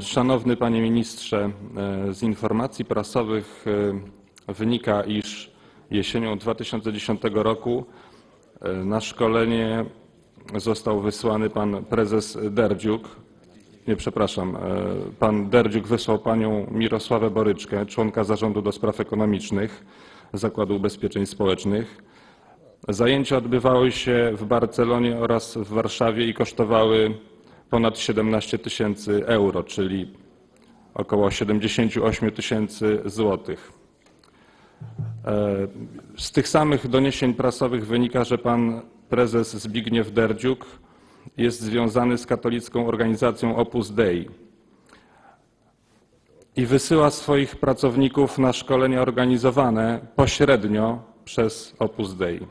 Szanowny Panie Ministrze, e, z informacji prasowych e, wynika, iż jesienią 2010 roku e, na szkolenie został wysłany pan prezes Derdziuk. Nie, przepraszam, pan Derdziuk wysłał panią Mirosławę Boryczkę, członka zarządu do spraw ekonomicznych Zakładu Ubezpieczeń Społecznych. Zajęcia odbywały się w Barcelonie oraz w Warszawie i kosztowały ponad 17 tysięcy euro, czyli około 78 tysięcy złotych. E, Z tych samych doniesień prasowych wynika, że pan prezes Zbigniew Derdziuk jest związany z katolicką organizacją Opus Dei i wysyła swoich pracowników na szkolenia organizowane pośrednio przez Opus Dei.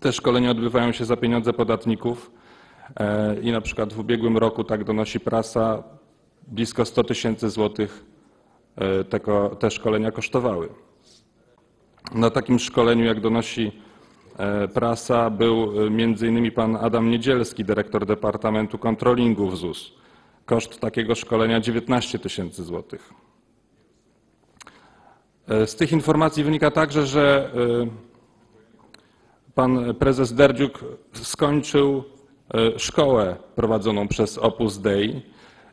Te szkolenia odbywają się za pieniądze podatników i na przykład w ubiegłym roku, tak donosi prasa, blisko 100 tysięcy złotych e, te szkolenia kosztowały. Na takim szkoleniu, jak donosi e, prasa, był e, innymi pan Adam Niedzielski, dyrektor Departamentu Kontrolingu w ZUS. Koszt takiego szkolenia 19 tysięcy złotych. E, Z tych informacji wynika także, że e, pan prezes Derdziuk skończył e, szkołę prowadzoną przez Opus Dei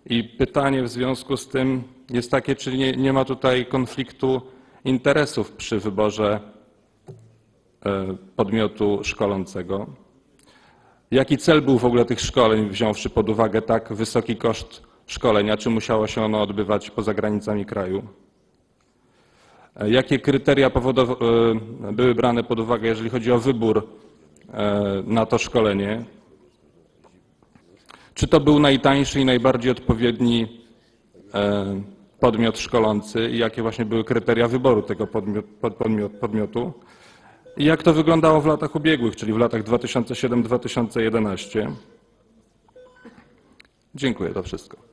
i pytanie w związku z tym jest takie, czy nie, nie ma tutaj konfliktu interesów przy wyborze e, podmiotu szkolącego. Jaki cel był w ogóle tych szkoleń, wziąwszy pod uwagę tak wysoki koszt szkolenia? Czy musiało się ono odbywać poza granicami kraju? E, Jakie kryteria e, były brane pod uwagę, jeżeli chodzi o wybór e, na to szkolenie? Czy to był najtańszy i najbardziej odpowiedni e, podmiot szkolący i jakie właśnie były kryteria wyboru tego podmiot, pod- podmiot, podmiotu? I jak to wyglądało w latach ubiegłych, czyli w latach 2007-2011? Dziękuję, to wszystko.